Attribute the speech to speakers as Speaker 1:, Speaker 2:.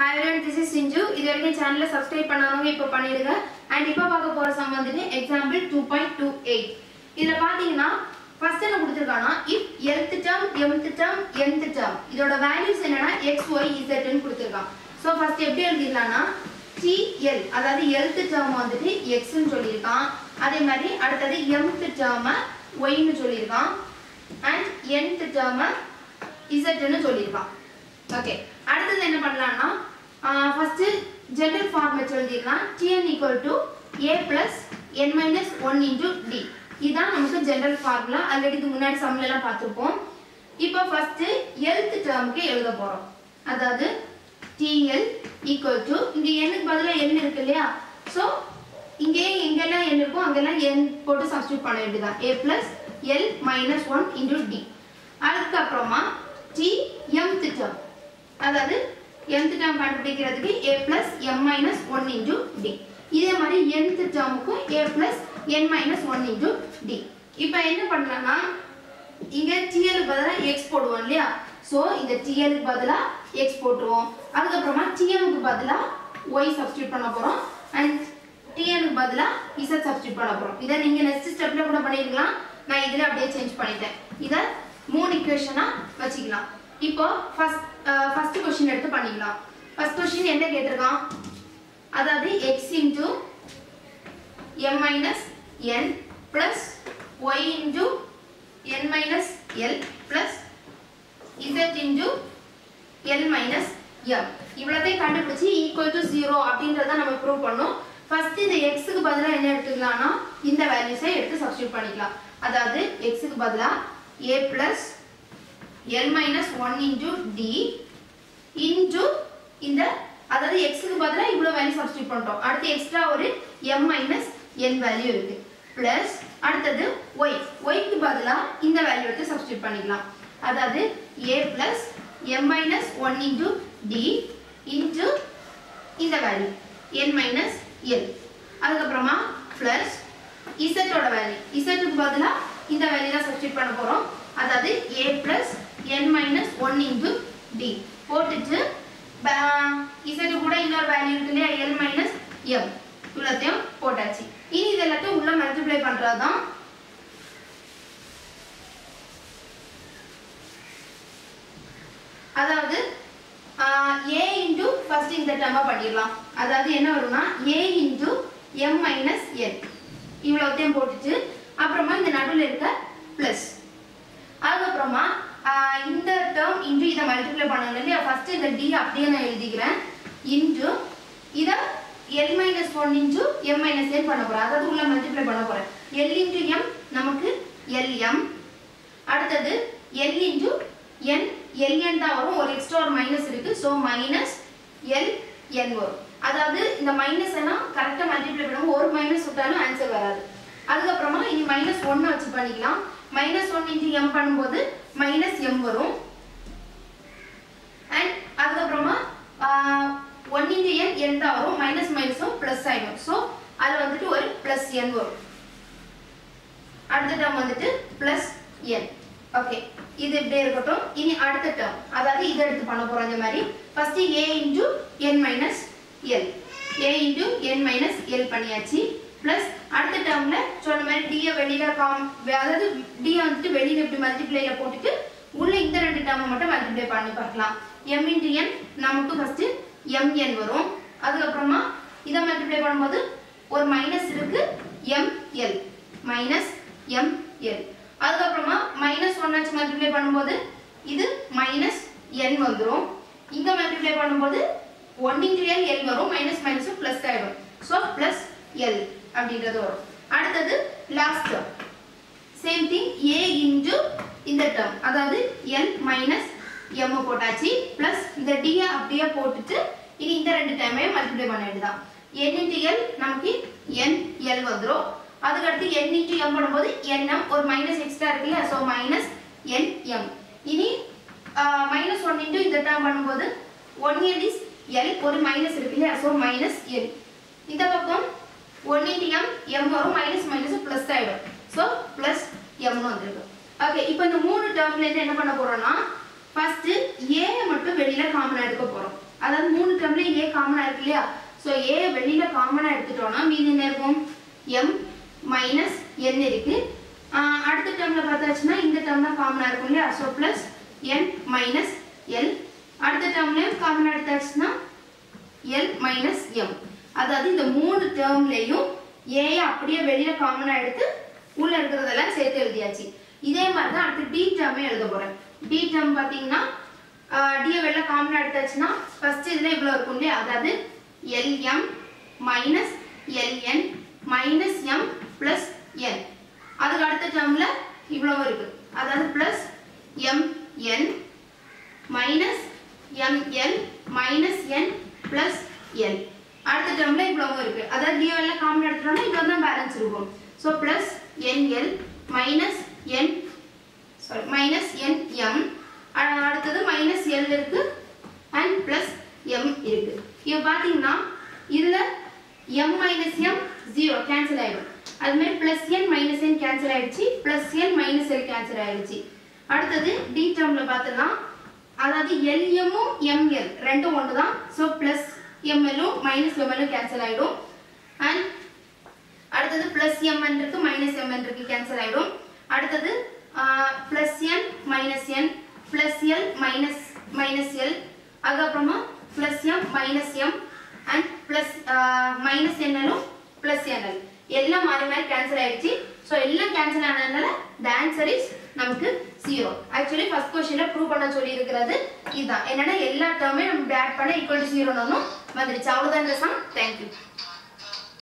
Speaker 1: Hi friend this is Sinju இது வரைக்கும் சேனலை சப்ஸ்கிரைப் பண்ணாதவங்க இப்போ பண்ணிடுங்க. அண்ட் இப்போ பார்க்க போகிற சம் வந்துட்டு example two point two eight இதில் பார்த்தீங்கன்னா ஃபர்ஸ்ட் என்ன கொடுத்துருக்காங்கன்னா if lth term mth term nth term இதோட வேல்யூஸ் என்னன்னா எக்ஸ் ஒய் இசட்னு கொடுத்துருக்கான். ஸோ ஃபர்ஸ்ட் எப்படி எழுதிடலாம்னா டிஎல் அதாவது எல்த் டேர்ம் வந்துட்டு எக்ஸ்ன்னு சொல்லியிருக்கான். அதே மாதிரி அடுத்தது எம்த் டேர்மை ஒய்னு சொல்லியிருக்கான். அண்ட் என்த் டேர்மை இசட்னு சொல்லியிருக்கான். ஓகே அடுத்தது என்ன பண்ணலாம்னா ஃபஸ்ட்டு ஜென்ரல் ஜெனரல் ஃபார்மேட் எழுதிடலாம் tn equal to a plus n minus one into d இதுதான் நமக்கு ஜென்ரல் ஃபார்முலா ஆல்ரெடி இது முன்னாடி சம்ல பார்த்துருப்போம். இப்போ ஃபஸ்ட்டு எல்த் டேர்முக்கு எழுத போகிறோம் அதாவது டிஎல் ஈக்குவல் டு இங்கே எண்ணுக்கு பதிலாக எண் இருக்கு இல்லையா? ஸோ இங்கேயே எங்கெல்லாம் n இருக்கோ அங்கெல்லாம் எண் போட்டு சப்ஸ்டியூட் பண்ண வேண்டியதான் a plus l minus one into d அதுக்கப்புறமா டி mth டேர்ம் அதாவது nth term கண்டுபிடிக்கிறதுக்கு a plus m minus 1 into d. இதே மாதிரி nth termக்கும் a plus n minus 1 into d. இப்போ என்ன பண்ணலாம்னா இங்க TL பதிலாக பதிலா x போடுவோம் இல்லையா? சோ இந்த TL க்கு பதிலா x போட்டுருவோம். அதுக்கப்புறமா TM க்கு பதிலா y சப்ஸ்டியூட் பண்ண போறோம். அண்ட் TN க்கு பதிலா z சப்ஸ்டியூட் பண்ண போறோம். இதை நீங்க நெக்ஸ்ட் ஸ்டெப்ல கூட பண்ணிருக்கலாம். நான் இதுல அப்படியே சேஞ்ச் பண்ணிட்டேன். இதை மூணு இக்குவேஷனா வச்சுக்கலாம். இப்போ ஃபர்ஸ்ட் ஃபர்ஸ்ட் கொஸ்டின் எடுத்து பண்ணிக்கலாம். ஃபர்ஸ்ட் கொஸ்டின் என்ன கேட்டிருக்கான்? அதாவது x into m minus n plus y into n minus l plus z into l minus m இவ்வளோத்தையும் கண்டுபிடிச்சி ஈக்குவல் டு ஜீரோ அப்படின்றத நம்ம ப்ரூவ் பண்ணோம். ஃபர்ஸ்ட் இந்த எக்ஸுக்கு பதிலாக என்ன எடுத்துக்கலாம்னா இந்த வேல்யூஸை எடுத்து சப்ஸ்டியூட் பண்ணிக்கலாம். அதாவது எக்ஸுக்கு பதிலாக a plus l minus one into d into இந்த அதாவது எக்ஸுக்கு பதிலாக இவ்வளோ வேல்யூ சப்ஸ்டியூட் பண்ணிட்டோம். அடுத்து எக்ஸ்ட்ரா ஒரு எம் மைனஸ் என் வேல்யூ இருக்கு. பிளஸ் அடுத்தது ஒய் ஒய்க்கு பதிலாக இந்த வேல்யூ எடுத்து சப்ஸ்டியூட் பண்ணிக்கலாம். அதாவது a plus m minus one into d into இந்த வேல்யூ என் மைனஸ் எல் அதுக்கப்புறமா பிளஸ் இசட்டோட வேல்யூ இசட்டுக்கு பதிலாக இந்த வேல்யூ தான் சப்ஸ்டியூட் பண்ண போகிறோம் அதாவது a plus n minus one into d போட்டுட்டு இசட்டு கூட இன்னொரு வேல்யூ இருக்கு இல்லையா எல் மைனஸ் எம் இவ்வளோத்தையும் போட்டாச்சு. இனி இது எல்லாத்தையும் உள்ள மல்டிப்ளை பண்ணுறது தான் அதாவது ஏ இன்டு ஃபர்ஸ்ட் இந்த டேர்மாக பண்ணிடலாம். அதாவது என்ன வரும்னா a into m minus n இவ்வளோத்தையும் போட்டுட்டு அப்புறமா இந்த நடுவில் இருக்க ப்ளஸ் அதுக்கப்புறமா இந்த டேர்ம் இன்டு இதை மல்டிப்ளை பண்ணணும் இல்லையா? ஃபஸ்ட்டு இந்த டி அப்படியே நான் எழுதிக்கிறேன். இன்டு இதை l minus one into m minus n பண்ண போகிறேன் அதாவது உள்ள மல்டிப்ளை பண்ண போகிறேன் எல் இன்ட்டு எம் நமக்கு எல்எம் அடுத்தது எல் இன்ட்டு என் எல்என் தான் வரும். ஒரு எக்ஸ்ட்ரா ஒரு மைனஸ் இருக்குது ஸோ மைனஸ் எல் என் வரும். அதாவது இந்த மைனஸ் எல்லாம் கரெக்டாக மல்டிப்ளை பண்ணுவோம் ஒரு மைனஸ் விட்டாலும் ஆன்சர் வராது. அதுக்கப்புறமா இனி மைனஸ் ஒன்னை வச்சு பண்ணிக்கலாம். மைனஸ் ஒன் இன்ட்டு எம் பண்ணும்போது மைனஸ் எம் வரும். அண்ட் அதுக்கப்புறமா ஒன் இன்ட்டு என் என் தான் வரும். மைனஸ் மைனஸும் ப்ளஸ் ஆகிடும் ஸோ அதில் வந்துட்டு ஒரு ப்ளஸ் என் வரும். அடுத்த டேர்ம் வந்துட்டு ப்ளஸ் என் ஓகே இது இப்படியே இருக்கட்டும். இனி அடுத்த டேர்ம் அதாவது இதை எடுத்து பண்ண போகிறோம் இந்த மாதிரி. First a into n minus l a into n minus l பண்ணியாச்சு. ப்ளஸ் அடுத்த டேர்மில் சொன்ன மாதிரி டியை வெளியில் காம் அதாவது டியை வந்துட்டு வெளியில் இப்படி மல்டிப்ளைல போட்டுட்டு உள்ள இந்த ரெண்டு டேர்மை மட்டும் மல்டிப்ளை பண்ணி பார்க்கலாம். எம் இன்ட்டு என் நமக்கு ஃபஸ்ட்டு எம்என் வரும். அதுக்கப்புறமா இதை மல்டிப்ளை பண்ணும்போது ஒரு மைனஸ் இருக்கு எம்எல் மைனஸ் எம்எல் அதுக்கப்புறமா மைனஸ் ஒன் ஆச்சு மல்டிப்ளை பண்ணும்போது இது மைனஸ் என் வந்துடும் இங்கே மல்டிப்ளை பண்ணும்போது ஒன் இன்ட்டு எல் எல் வரும் மைனஸ் மைனஸும் ப்ளஸ் ஆகிடும் ஸோ ப்ளஸ் எல் அப்படின்றது வரும். அடுத்தது last term same thing a into இந்த டேர்ம் அதாவது எல் மைனஸ் எம் போட்டாச்சு ப்ளஸ் இந்த டியை அப்படியே போட்டுட்டு இனி இந்த ரெண்டு டைமையும் மல்டிப்ளை பண்ண வேண்டியதான் என் இன்டு எல் நமக்கு என் எல் வந்துடும் அதுக்கடுத்து என் இன்டு எம் பண்ணும்போது என்எம் ஒரு மைனஸ் எக்ஸ்ட்ரா இருக்குல்ல ஸோ மைனஸ் என் எம் இனி மைனஸ் ஒன் இன்டு இந்த டேர்ம் பண்ணும்போது ஒன் எல் இஸ் எல் ஒரு மைனஸ் இருக்கு இல்லையா ஸோ மைனஸ் எல் இந்த பக்கம் ஒன் இன்ட்டு எம் எம் வரும் மைனஸ் மைனஸ் ப்ளஸ் ஆகிடும் ஸோ ப்ளஸ் எம்னு வந்திருக்கு ஓகே இப்போ இந்த மூணு டேர்ம்லேருந்து என்ன பண்ண போகிறோம்னா ஃபஸ்ட்டு ஏ மட்டும் வெளியில் காமனாக எடுக்க போகிறோம் அதாவது மூணு டேர்ம்ல ஏ காமனா இருக்கு இல்லையா? ஸோ ஏ வெளியில காமனா எடுத்துட்டோம்னா மீதி என்ன இருக்கும்? எம் மைனஸ் என் இருக்கு. அடுத்த டேர்ம்ல பார்த்தாச்சுன்னா இந்த டேர்ம் தான் காமனா இருக்கும் இல்லையா? So plus n minus l அடுத்த டேர்ம்லயும் காமனா எடுத்தாச்சுன்னா எல் மைனஸ் எம் அதாவது இந்த மூணு டேர்ம்லையும் ஏ அப்படியே வெளியில காமனா எடுத்து உள்ள இருக்கிறதெல்லாம் சேர்த்து எழுதியாச்சு. இதே மாதிரி தான் அடுத்து டி டேர்மே எழுத போறேன். டி டேர்ம் பார்த்தீங்கன்னா டியை வெளில காமனா எடுத்தாச்சுன்னா ஃபர்ஸ்ட் இதுல இவ்வளோ இருக்கும் இல்லையா? அதாவது lm minus ln minus m plus n அதுக்கு அடுத்த டேர்ம்ல இவ்வளவு இருக்கு. அதாவது plus mn minus ml minus n plus n அடுத்த டேர்ம்ல இவ்வளவும் இருக்கு அதாவது காமன் எடுத்துட்டோம்னா இவ்வளவு தான் பேலன்ஸ் இருக்கும். So plus nl minus n sorry minus n m அடுத்தது மைனஸ் எல் இருக்கு அண்ட் ப்ளஸ் எம் இருக்கு. இப்போ பார்த்தீங்கன்னா இதில் m minus m zero cancel ஆயிடும். அது மாதிரி plus n minus n cancel ஆயிடுச்சு plus n minus l cancel ஆயிடுச்சு. அடுத்தது டி டேர்மில் பார்த்தலாம் அதாவது எல்எம்மும் எம்எல் ரெண்டும் ஒன்று தான் ஸோ ப்ளஸ் எம்எல்லும் மைனஸ் எம்எல்லும் கேன்சல் ஆகிடும் அண்ட் அடுத்தது பிளஸ் எம்என் இருக்கு மைனஸ் எம்என் இருக்கு கேன்சல் ஆயிடும். அடுத்தது plus n minus n plus l minus minus l அதுக்கப்புறமா plus m minus m and plus minus என்எலும் plus NL எல்லாம் மாறி மாதிரி கேன்சல் ஆயிடுச்சு. ஸோ எல்லாம் கேன்சல் ஆனதுனால த ஆன்சர் இஸ் நமக்கு ஜீரோ ஆக்சுவலி ஃபர்ஸ்ட் கொஸ்டின்ல ப்ரூவ் பண்ண சொல்லி இருக்கிறது இதுதான். என்னன்னா எல்லா டேர்மே நம்ம ஆட் பண்ண ஈக்குவல் டு ஜீரோன்னு வந்துருச்சு. அவ்வளோதான் இந்த சம் தேங்க்யூ